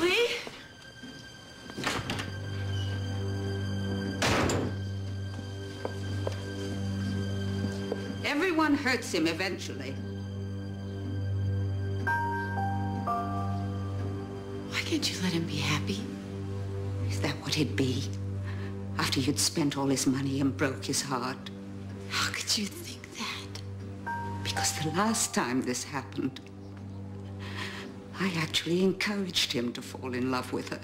Lee? Everyone hurts him eventually. Why can't you let him be happy? Is that what it'd be? After you'd spent all his money and broke his heart? How could you think that? Because the last time this happened, I actually encouraged him to fall in love with her.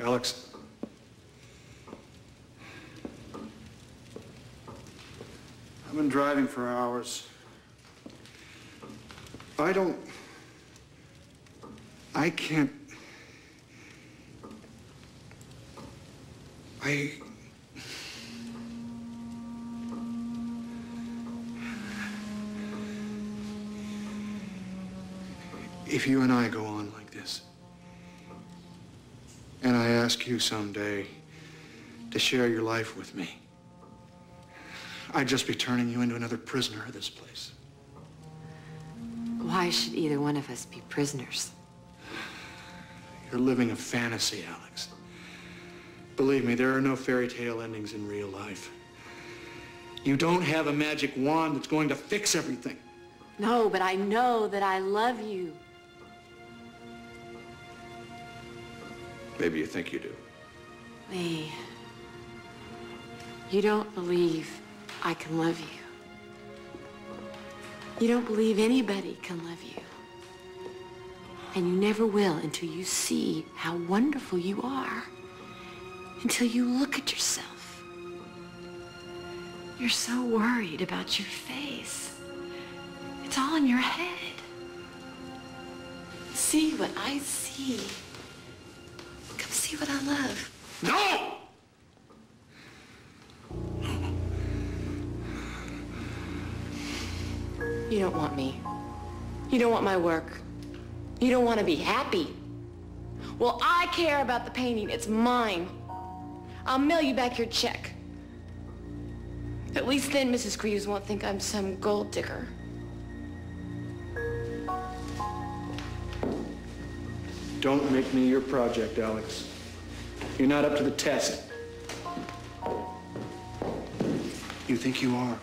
Alix. I've been driving for hours. I don't... I can't... I... If you and I go on ask you someday to share your life with me, I'd just be turning you into another prisoner of this place. Why should either one of us be prisoners? You're living a fantasy, Alix. Believe me, there are no fairy tale endings in real life. You don't have a magic wand that's going to fix everything. No, but I know that I love you. Maybe you think you do. Lee, you don't believe I can love you. You don't believe anybody can love you. And you never will until you see how wonderful you are. Until you look at yourself. You're so worried about your face. It's all in your head. See what I see. Come see what I love. No! You don't want me. You don't want my work. You don't want to be happy. Well, I care about the painting. It's mine. I'll mail you back your check. At least then Mrs. Crews won't think I'm some gold digger. Don't make me your project, Alix. You're not up to the test. You think you are,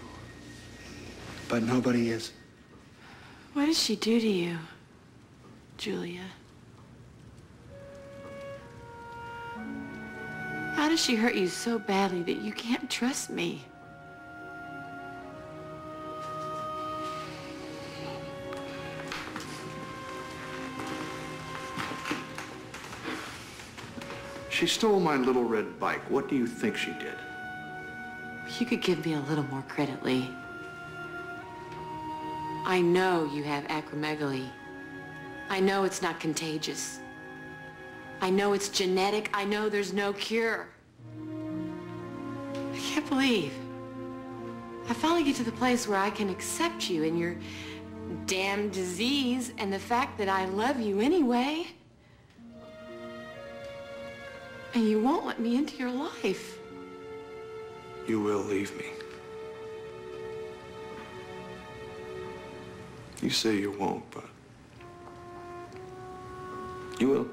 but nobody is. What did she do to you, Julia? How does she hurt you so badly that you can't trust me? She stole my little red bike. What do you think she did? You could give me a little more credit, Lee. I know you have acromegaly. I know it's not contagious. I know it's genetic. I know there's no cure. I can't believe. I finally get to the place where I can accept you and your damn disease and the fact that I love you anyway. And you won't let me into your life. You will leave me. You say you won't, but you will.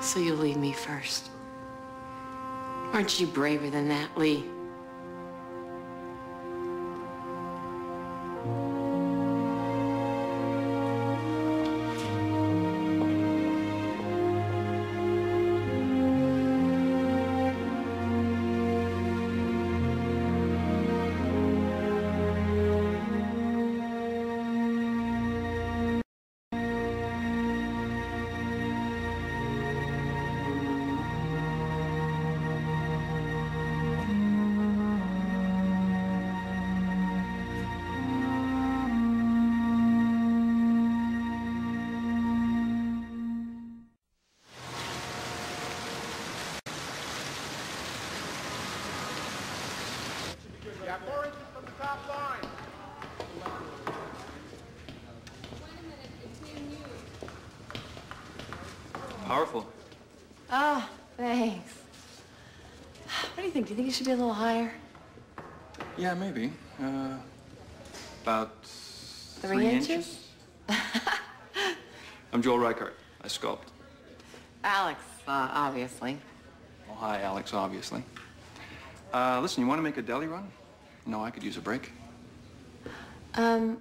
So you'll leave me first. Aren't you braver than that, Lee? Yeah, four inches from the top line. Powerful. Oh, thanks. What do you think? Do you think it should be a little higher? Yeah, maybe. Uh, about Three inches? I'm Joel Reichart. I sculpt. Alix, uh, obviously. Oh, hi, Alix, obviously. Uh, listen, you want to make a deli run? No, I could use a break. Um.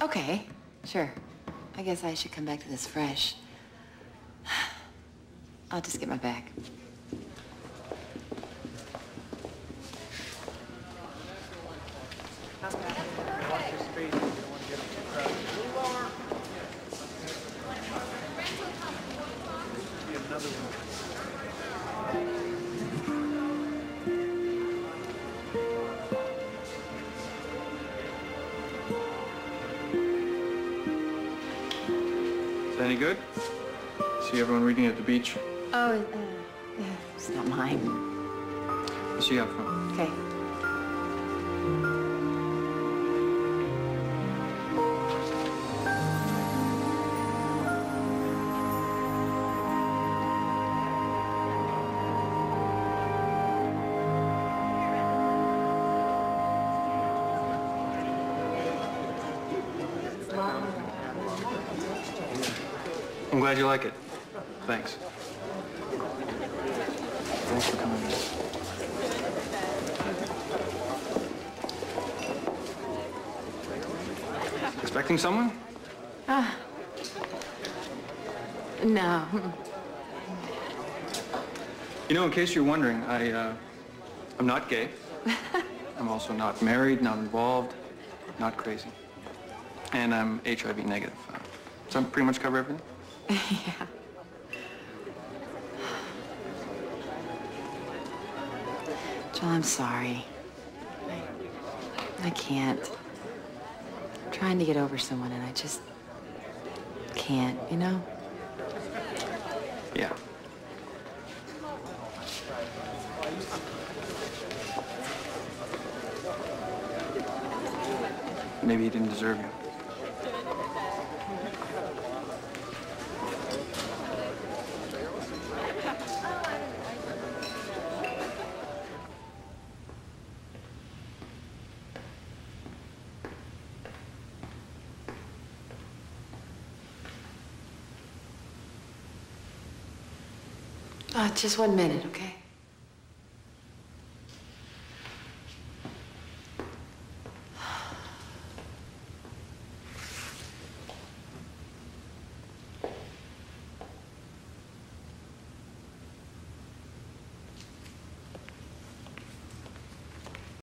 Okay, sure. I guess I should come back to this fresh. I'll just get my bag. Any good? See everyone reading at the beach? Oh, uh, yeah, it's not mine. See you out front. Okay. I'm glad you like it. Thanks. Thanks for coming in. Expecting someone? Ah, No. You know, in case you're wondering, I, uh, I'm not gay. I'm also not married, not involved, not crazy. And I'm HIV negative. Uh, so I pretty much cover everything? yeah. Joel, I'm sorry. I, I can't. I'm trying to get over someone and I just can't, you know? Yeah. Maybe he didn't deserve you. Uh, just one minute, okay?